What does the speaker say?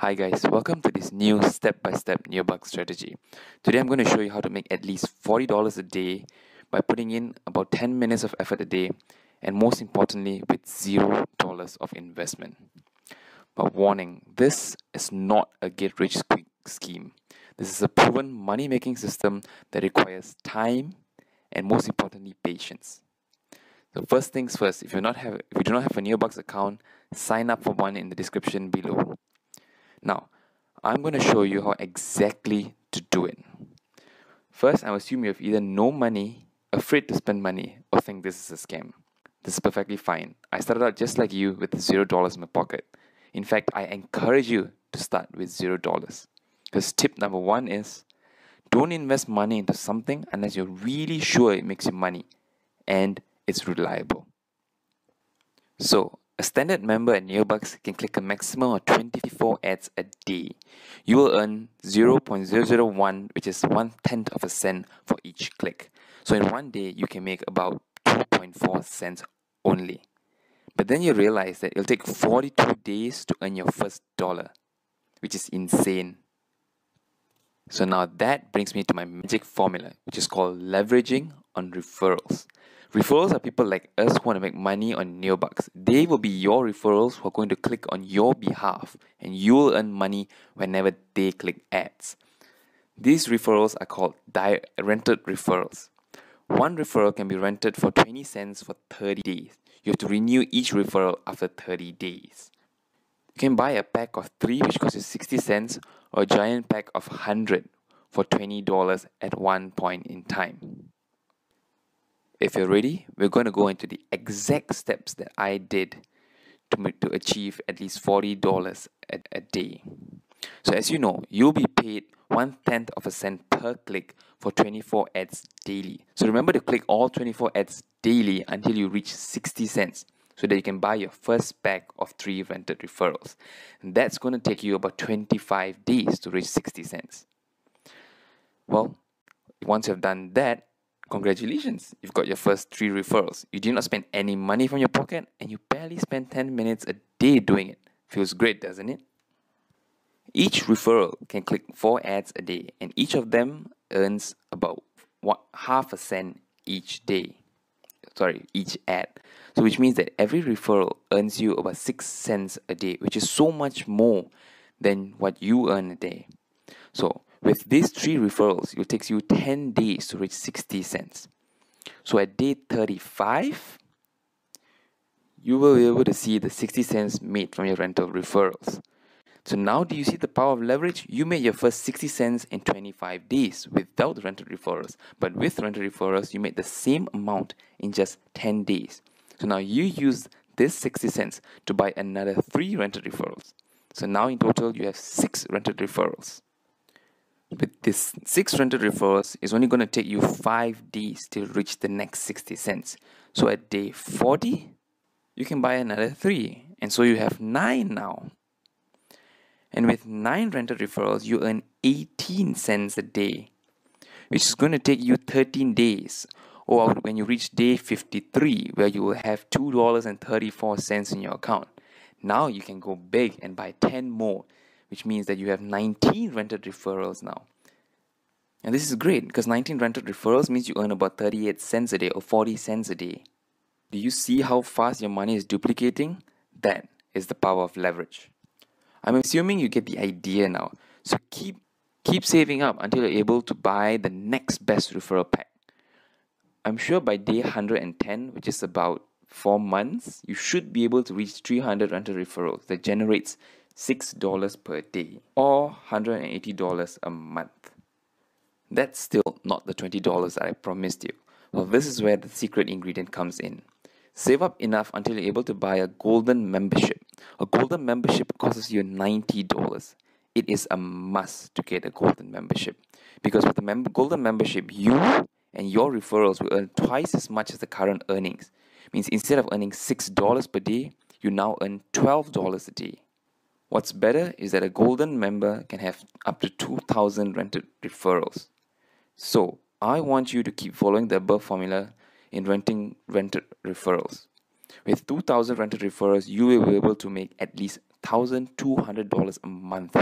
Hi guys, welcome to this new step-by-step Neobux strategy. Today I'm going to show you how to make at least $40 a day by putting in about 10 minutes of effort a day and most importantly with $0 of investment. But warning, this is not a get rich quick scheme. This is a proven money-making system that requires time and most importantly patience. So first things first, if you not have if you do not have a Neobux account, sign up for one in the description below. Now, I'm going to show you how exactly to do it. First, I assume you have either no money, afraid to spend money, or think this is a scam. This is perfectly fine. I started out just like you with zero dollars in my pocket. In fact, I encourage you to start with zero dollars. Because tip number one is don't invest money into something unless you're really sure it makes you money and it's reliable. So, a standard member at Neobux can click a maximum of 24 ads a day. You will earn 0.001, which is one tenth of a cent for each click. So in one day, you can make about 2.4 cents only. But then you realize that it'll take 42 days to earn your first dollar, which is insane. So now that brings me to my magic formula, which is called leveraging on referrals. Referrals are people like us who want to make money on Neobux. They will be your referrals who are going to click on your behalf and you will earn money whenever they click ads. These referrals are called rented referrals. One referral can be rented for 20 cents for 30 days. You have to renew each referral after 30 days. You can buy a pack of 3 which costs you 60 cents or a giant pack of 100 for $20 at one point in time. If you're ready, we're going to go into the exact steps that I did to, to achieve at least $40 a, a day. So as you know, you'll be paid one tenth of a cent per click for 24 ads daily. So remember to click all 24 ads daily until you reach 60 cents so that you can buy your first pack of three rented referrals. And that's going to take you about 25 days to reach 60 cents. Well, once you've done that, Congratulations, you've got your first three referrals. You did not spend any money from your pocket and you barely spend 10 minutes a day doing it. Feels great, doesn't it? Each referral can click four ads a day and each of them earns about what, half a cent each day. Sorry, each ad. So which means that every referral earns you about 6 cents a day, which is so much more than what you earn a day. So with these three referrals, it takes you 10 days to reach 60 cents. So at day 35, you will be able to see the 60 cents made from your rental referrals. So now do you see the power of leverage? You made your first 60 cents in 25 days without rental referrals. But with rental referrals, you made the same amount in just 10 days. So now you use this 60 cents to buy another 3 rental referrals. So now in total, you have 6 rental referrals. With this six rented referrals, it's only going to take you five days to reach the next 60 cents. So at day 40, you can buy another three. And so you have nine now. And with nine rented referrals, you earn 18 cents a day, which is going to take you 13 days. Or when you reach day 53, where you will have $2.34 in your account. Now you can go big and buy 10 more which means that you have 19 rented referrals now. And this is great because 19 rented referrals means you earn about 38 cents a day or 40 cents a day. Do you see how fast your money is duplicating? That is the power of leverage. I'm assuming you get the idea now. So keep keep saving up until you're able to buy the next best referral pack. I'm sure by day 110, which is about 4 months, you should be able to reach 300 rented referrals that generates $6 per day or $180 a month. That's still not the $20 I promised you. Well, this is where the secret ingredient comes in. Save up enough until you're able to buy a golden membership. A golden membership costs you $90. It is a must to get a golden membership because with the mem- golden membership, you and your referrals will earn twice as much as the current earnings. Means instead of earning $6 per day, you now earn $12 a day. What's better is that a golden member can have up to 2000 rented referrals. So, I want you to keep following the above formula in renting rented referrals. With 2000 rented referrals, you will be able to make at least $1,200 a month